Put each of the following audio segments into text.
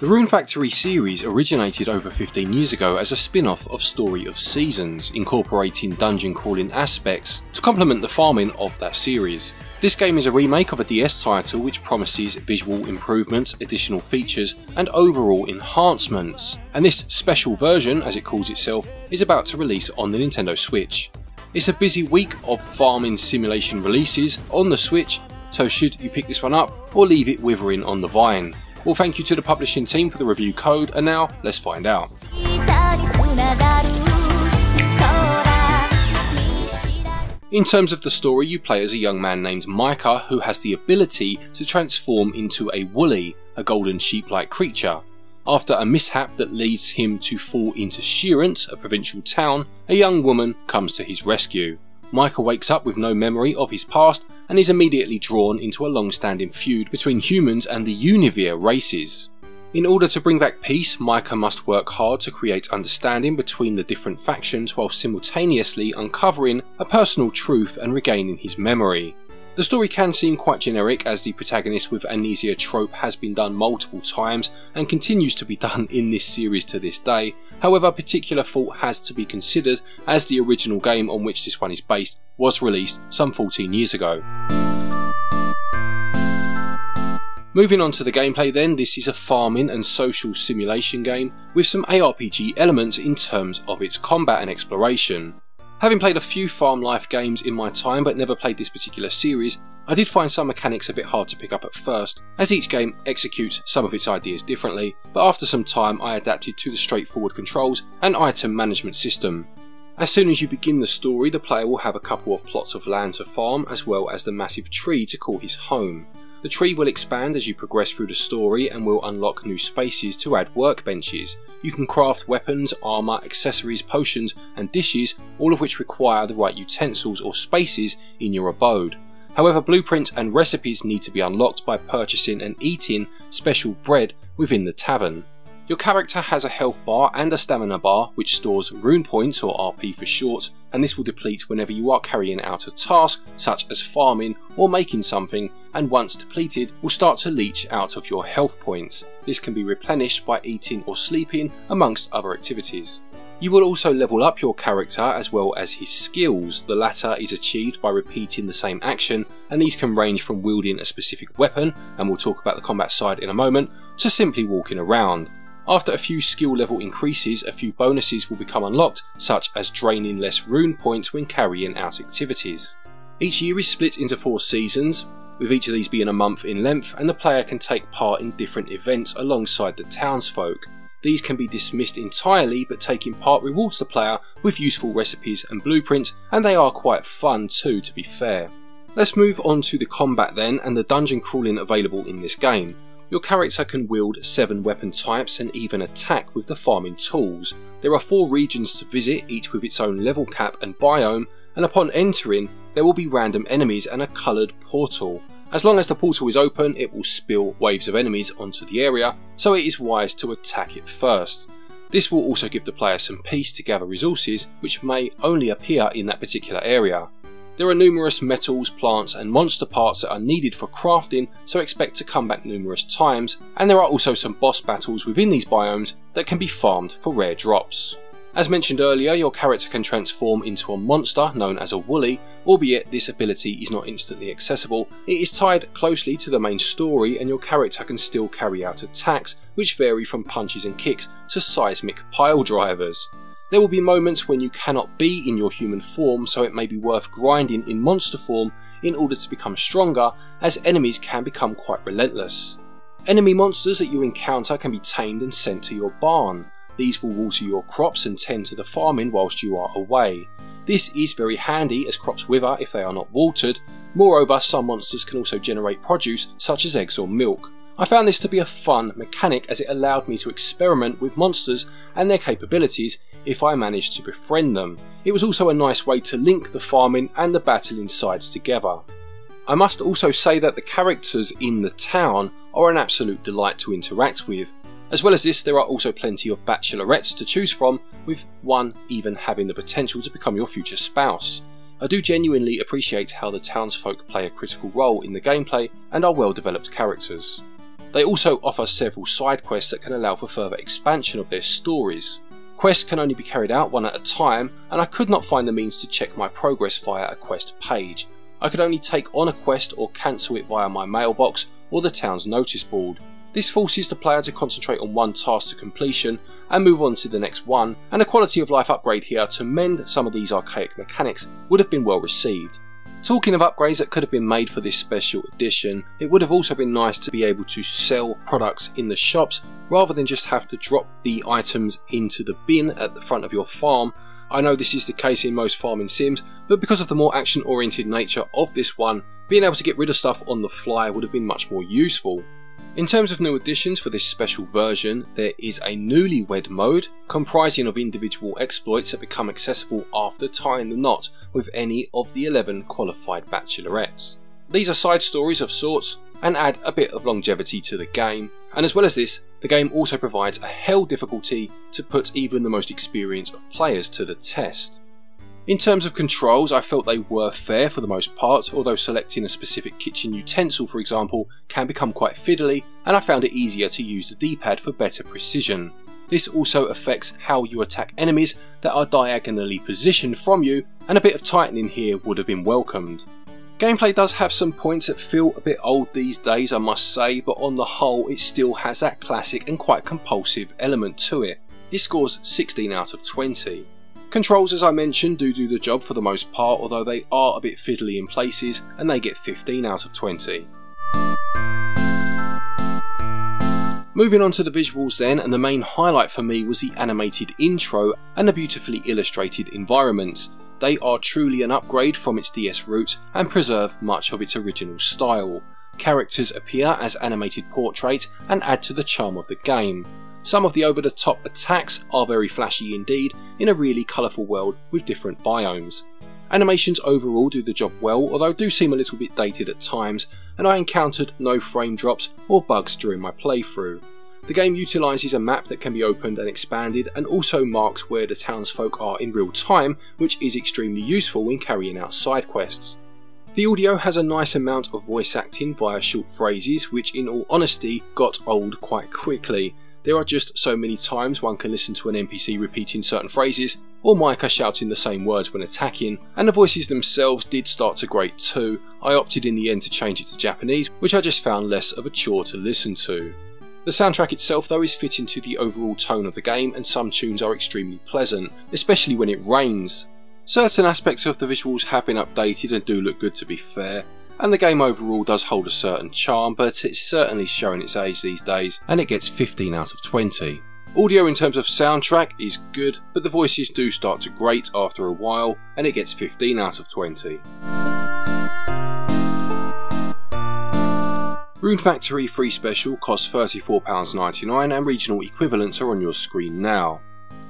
The Rune Factory series originated over 15 years ago as a spin-off of Story of Seasons, incorporating dungeon crawling aspects to complement the farming of that series. This game is a remake of a DS title which promises visual improvements, additional features and overall enhancements, and this special version, as it calls itself, is about to release on the Nintendo Switch. It's a busy week of farming simulation releases on the Switch, so should you pick this one up or leave it withering on the vine? Well, thank you to the publishing team for the review code, and now let's find out. In terms of the story, you play as a young man named Micah who has the ability to transform into a woolly, a golden sheep-like creature. After a mishap that leads him to fall into Sharance, a provincial town, a young woman comes to his rescue. Micah wakes up with no memory of his past and is immediately drawn into a long-standing feud between humans and the Univir races. In order to bring back peace, Micah must work hard to create understanding between the different factions while simultaneously uncovering a personal truth and regaining his memory. The story can seem quite generic as the protagonist with amnesia trope has been done multiple times and continues to be done in this series to this day, however particular thought has to be considered as the original game on which this one is based was released some 14 years ago. Moving on to the gameplay then, this is a farming and social simulation game with some ARPG elements in terms of its combat and exploration. Having played a few farm life games in my time but never played this particular series, I did find some mechanics a bit hard to pick up at first, as each game executes some of its ideas differently, but after some time I adapted to the straightforward controls and item management system. As soon as you begin the story, the player will have a couple of plots of land to farm as well as the massive tree to call his home. The tree will expand as you progress through the story and will unlock new spaces to add workbenches. You can craft weapons, armour, accessories, potions and dishes, all of which require the right utensils or spaces in your abode. However, blueprints and recipes need to be unlocked by purchasing and eating special bread within the tavern. Your character has a health bar and a stamina bar which stores rune points or RP for short and this will deplete whenever you are carrying out a task such as farming or making something and once depleted will start to leach out of your health points. This can be replenished by eating or sleeping amongst other activities. You will also level up your character as well as his skills. The latter is achieved by repeating the same action and these can range from wielding a specific weapon, and we'll talk about the combat side in a moment, to simply walking around. After a few skill level increases, a few bonuses will become unlocked, such as draining less rune points when carrying out activities. Each year is split into four seasons, with each of these being a month in length, and the player can take part in different events alongside the townsfolk. These can be dismissed entirely, but taking part rewards the player with useful recipes and blueprints, and they are quite fun too, to be fair. Let's move on to the combat then, and the dungeon crawling available in this game. Your character can wield 7 weapon types and even attack with the farming tools. There are 4 regions to visit, each with its own level cap and biome, and upon entering, there will be random enemies and a coloured portal. As long as the portal is open, it will spill waves of enemies onto the area, so it is wise to attack it first. This will also give the player some peace to gather resources which may only appear in that particular area. There are numerous metals, plants and monster parts that are needed for crafting so expect to come back numerous times and there are also some boss battles within these biomes that can be farmed for rare drops. As mentioned earlier, your character can transform into a monster known as a woolly, albeit this ability is not instantly accessible. It is tied closely to the main story and your character can still carry out attacks which vary from punches and kicks to seismic pile drivers. There will be moments when you cannot be in your human form so it may be worth grinding in monster form in order to become stronger as enemies can become quite relentless. Enemy monsters that you encounter can be tamed and sent to your barn. These will water your crops and tend to the farming whilst you are away. This is very handy as crops wither if they are not watered. Moreover, some monsters can also generate produce such as eggs or milk. I found this to be a fun mechanic as it allowed me to experiment with monsters and their capabilities if I managed to befriend them. It was also a nice way to link the farming and the battling sides together. I must also say that the characters in the town are an absolute delight to interact with. As well as this, there are also plenty of bachelorettes to choose from, with one even having the potential to become your future spouse. I do genuinely appreciate how the townsfolk play a critical role in the gameplay and are well developed characters. They also offer several side quests that can allow for further expansion of their stories. Quests can only be carried out one at a time, and I could not find the means to check my progress via a quest page. I could only take on a quest or cancel it via my mailbox or the town's notice board. This forces the player to concentrate on one task to completion and move on to the next one, and a quality of life upgrade here to mend some of these archaic mechanics would have been well received. Talking of upgrades that could have been made for this special edition, it would have also been nice to be able to sell products in the shops rather than just have to drop the items into the bin at the front of your farm. I know this is the case in most farming sims, but because of the more action oriented nature of this one, being able to get rid of stuff on the fly would have been much more useful. In terms of new additions for this special version, there is a newlywed mode comprising of individual exploits that become accessible after tying the knot with any of the 11 qualified bachelorettes. These are side stories of sorts and add a bit of longevity to the game, and as well as this, the game also provides a hell difficulty to put even the most experienced of players to the test. In terms of controls, I felt they were fair for the most part, although selecting a specific kitchen utensil for example can become quite fiddly and I found it easier to use the D-pad for better precision. This also affects how you attack enemies that are diagonally positioned from you and a bit of tightening here would have been welcomed. Gameplay does have some points that feel a bit old these days I must say, but on the whole it still has that classic and quite compulsive element to it. It scores 16 out of 20. Controls as I mentioned do do the job for the most part although they are a bit fiddly in places and they get 15 out of 20. Moving on to the visuals then and the main highlight for me was the animated intro and the beautifully illustrated environments. They are truly an upgrade from its DS root and preserve much of its original style. Characters appear as animated portraits and add to the charm of the game. Some of the over the top attacks are very flashy indeed in a really colourful world with different biomes. Animations overall do the job well, although do seem a little bit dated at times, and I encountered no frame drops or bugs during my playthrough. The game utilises a map that can be opened and expanded and also marks where the townsfolk are in real time, which is extremely useful when carrying out side quests. The audio has a nice amount of voice acting via short phrases, which in all honesty got old quite quickly, there are just so many times one can listen to an NPC repeating certain phrases, or Micah shouting the same words when attacking, and the voices themselves did start to grate too. I opted in the end to change it to Japanese, which I just found less of a chore to listen to. The soundtrack itself though is fitting to the overall tone of the game and some tunes are extremely pleasant, especially when it rains. Certain aspects of the visuals have been updated and do look good to be fair, and the game overall does hold a certain charm, but it's certainly showing its age these days, and it gets 15 out of 20. Audio in terms of soundtrack is good, but the voices do start to grate after a while, and it gets 15 out of 20. Rune Factory 3 Special costs £34.99 and regional equivalents are on your screen now.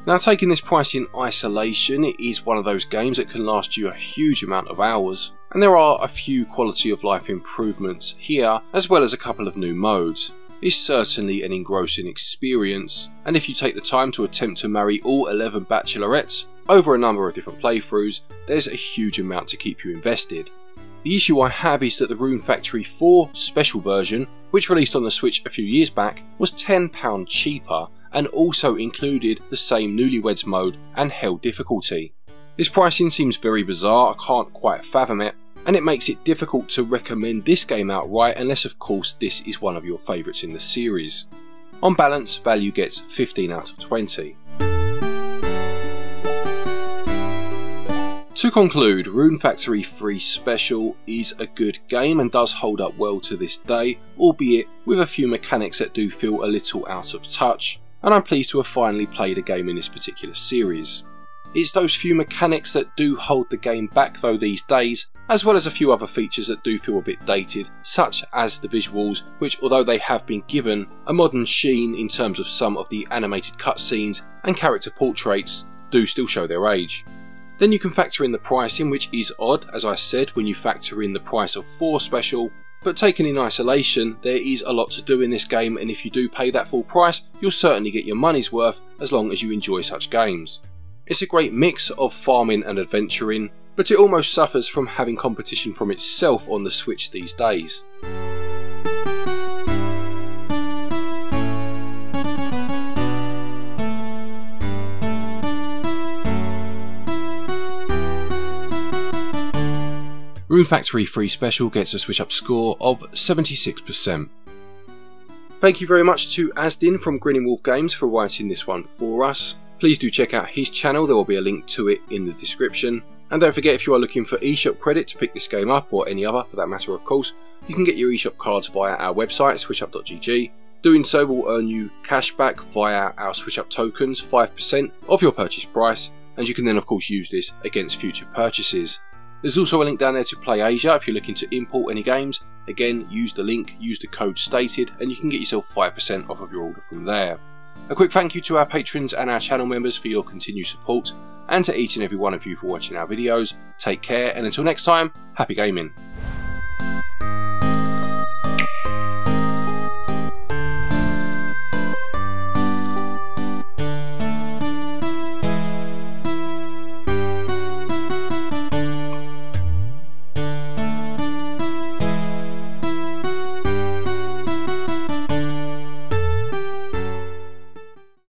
Now taking this price in isolation, it is one of those games that can last you a huge amount of hours, and there are a few quality of life improvements here, as well as a couple of new modes. It's certainly an engrossing experience, and if you take the time to attempt to marry all 11 bachelorettes over a number of different playthroughs, there's a huge amount to keep you invested. The issue I have is that the Rune Factory 4 special version, which released on the Switch a few years back, was £10 cheaper and also included the same Newlyweds mode and Hell difficulty. This pricing seems very bizarre, I can't quite fathom it, and it makes it difficult to recommend this game outright unless of course this is one of your favourites in the series. On balance, value gets 15 out of 20. To conclude, Rune Factory 3 Special is a good game and does hold up well to this day, albeit with a few mechanics that do feel a little out of touch, and I'm pleased to have finally played a game in this particular series. It's those few mechanics that do hold the game back though these days, as well as a few other features that do feel a bit dated, such as the visuals, which although they have been given a modern sheen in terms of some of the animated cutscenes and character portraits, do still show their age. Then you can factor in the pricing, which is odd, as I said, when you factor in the price of 4 special, but taken in isolation, there is a lot to do in this game and if you do pay that full price, you'll certainly get your money's worth as long as you enjoy such games. It's a great mix of farming and adventuring, but it almost suffers from having competition from itself on the Switch these days. Rune Factory 3 Special gets a Switch Up score of 76%. Thank you very much to Azdin from Grinning Wolf Games for writing this one for us. Please do check out his channel, there will be a link to it in the description. And don't forget if you are looking for eShop credit to pick this game up, or any other for that matter of course, you can get your eShop cards via our website switchup.gg. Doing so will earn you cashback via our SwitchUp tokens, 5% of your purchase price, and you can then of course use this against future purchases. There's also a link down there to PlayAsia if you're looking to import any games. Again, use the link, use the code stated, and you can get yourself 5% off of your order from there. A quick thank you to our patrons and our channel members for your continued support, and to each and every one of you for watching our videos. Take care, and until next time, happy gaming.